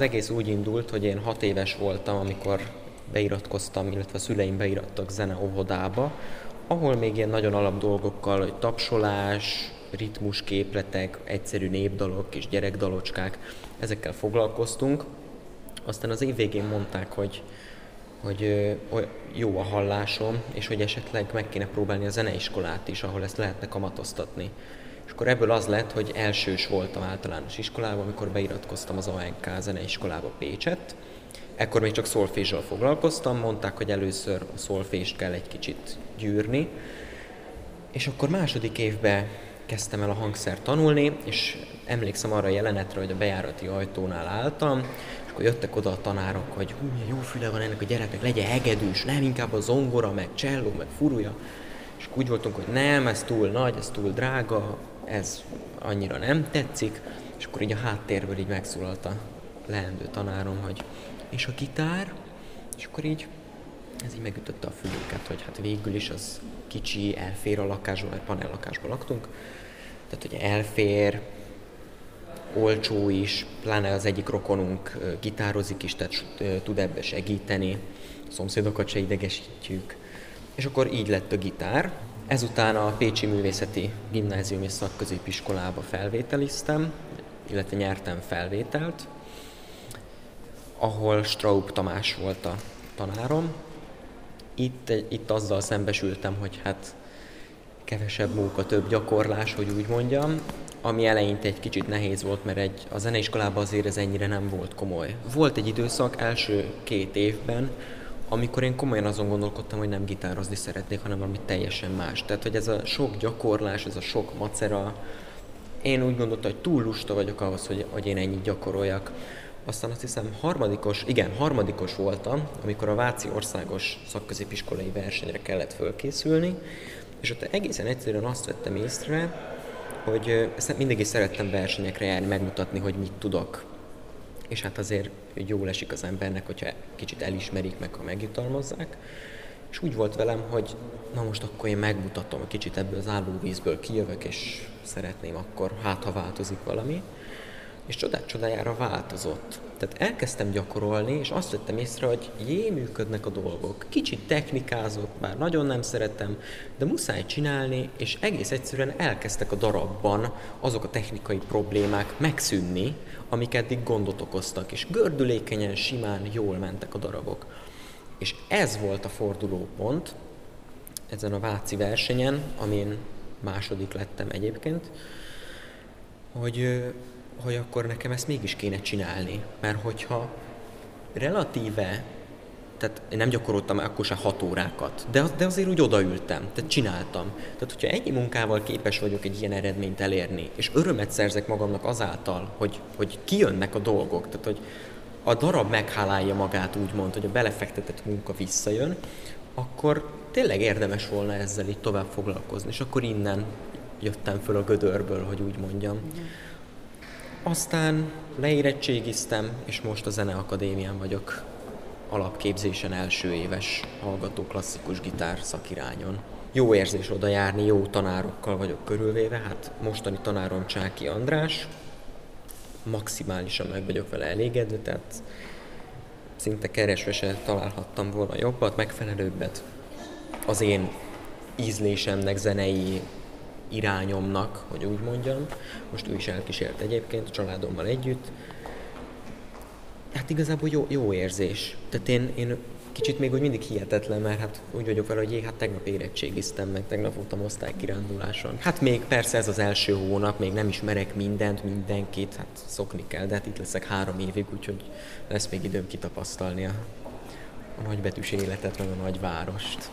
egész úgy indult, hogy én hat éves voltam, amikor beiratkoztam, illetve a szüleim beirattak zene óvodába, ahol még ilyen nagyon alap dolgokkal, hogy tapsolás, ritmusképletek, egyszerű népdalok és gyerekdalocskák, ezekkel foglalkoztunk. Aztán az év végén mondták, hogy, hogy jó a hallásom, és hogy esetleg meg kéne próbálni a zeneiskolát is, ahol ezt lehetne kamatoztatni. És akkor ebből az lett, hogy elsős voltam általános iskolában, amikor beiratkoztam az ANK zeneiskolába Pécset. Ekkor még csak szolfézsal foglalkoztam, mondták, hogy először a szolfést kell egy kicsit gyűrni. És akkor második évben kezdtem el a hangszert tanulni, és emlékszem arra a jelenetre, hogy a bejárati ajtónál álltam, és akkor jöttek oda a tanárok, hogy hú, jó füle van ennek a gyereknek, legyen hegedűs, nem inkább a zongora, meg cselló, meg furúja. És úgy voltunk, hogy nem, ez túl nagy, ez túl drága, ez annyira nem tetszik, és akkor így a háttérből így megszólalt a leendő tanárom, hogy és a gitár, és akkor így ez így megütötte a fülünket, hogy hát végül is az kicsi, elfér a lakásban, mert panellakásban laktunk, tehát hogy elfér, olcsó is, pláne az egyik rokonunk gitározik is, tehát tud ebbe segíteni, a szomszédokat se idegesítjük. És akkor így lett a gitár. Ezután a Pécsi Művészeti Gimnázium és Szakközépiskolába felvételiztem, illetve nyertem felvételt, ahol Straub Tamás volt a tanárom. Itt, itt azzal szembesültem, hogy hát kevesebb munka, több gyakorlás, hogy úgy mondjam, ami eleinte egy kicsit nehéz volt, mert egy, a zeneiskolában azért ez ennyire nem volt komoly. Volt egy időszak első két évben, amikor én komolyan azon gondolkodtam, hogy nem gitározni szeretnék, hanem valami teljesen más. Tehát, hogy ez a sok gyakorlás, ez a sok macera, én úgy gondoltam, hogy túl lusta vagyok ahhoz, hogy, hogy én ennyit gyakoroljak. Aztán azt hiszem harmadikos, igen, harmadikos voltam, amikor a Váci Országos Szakközépiskolai versenyre kellett fölkészülni, és ott egészen egyszerűen azt vettem észre, hogy mindig is szerettem versenyekre járni, megmutatni, hogy mit tudok. És hát azért jól esik az embernek, hogyha kicsit elismerik meg, ha megjutalmazzák. És úgy volt velem, hogy na most akkor én megmutatom, kicsit ebből az állóvízből kijövök, és szeretném akkor, hát ha változik valami és csodát csodájára változott. Tehát elkezdtem gyakorolni, és azt vettem észre, hogy jé, működnek a dolgok. Kicsit technikázok, bár nagyon nem szeretem, de muszáj csinálni, és egész egyszerűen elkezdtek a darabban azok a technikai problémák megszűnni, amik eddig gondot okoztak, és gördülékenyen, simán, jól mentek a darabok. És ez volt a fordulópont ezen a Váci versenyen, amin második lettem egyébként, hogy hogy akkor nekem ezt mégis kéne csinálni. Mert hogyha relatíve, tehát én nem gyakoroltam akkor se hat órákat, de, de azért úgy odaültem, tehát csináltam. Tehát, hogyha ennyi munkával képes vagyok egy ilyen eredményt elérni, és örömet szerzek magamnak azáltal, hogy, hogy kijönnek a dolgok, tehát, hogy a darab meghálálja magát úgymond, hogy a belefektetett munka visszajön, akkor tényleg érdemes volna ezzel így tovább foglalkozni, és akkor innen jöttem föl a gödörből, hogy úgy mondjam. Aztán leérettségiztem, és most a Zeneakadémián vagyok alapképzésen első éves hallgató klasszikus gitár szakirányon. Jó érzés oda járni, jó tanárokkal vagyok körülvéve, hát mostani tanárom Csáki András, maximálisan meg vagyok vele elégedve, tehát szinte keresve se találhattam volna jobbat, megfelelőbbet. Az én ízlésemnek, zenei irányomnak, hogy úgy mondjam. Most ő is elkísért egyébként, a családommal együtt. Hát igazából jó, jó érzés. Tehát én, én kicsit még úgy mindig hihetetlen, mert hát úgy vagyok vele, hogy jé, hát tegnap érettségiztem, meg tegnap voltam osztálykiránduláson. Hát még persze ez az első hónap, még nem ismerek mindent, mindenkit, hát szokni kell, de hát itt leszek három évig, úgyhogy lesz még időm kitapasztalni a, a nagybetűs életet, meg a nagyvárost.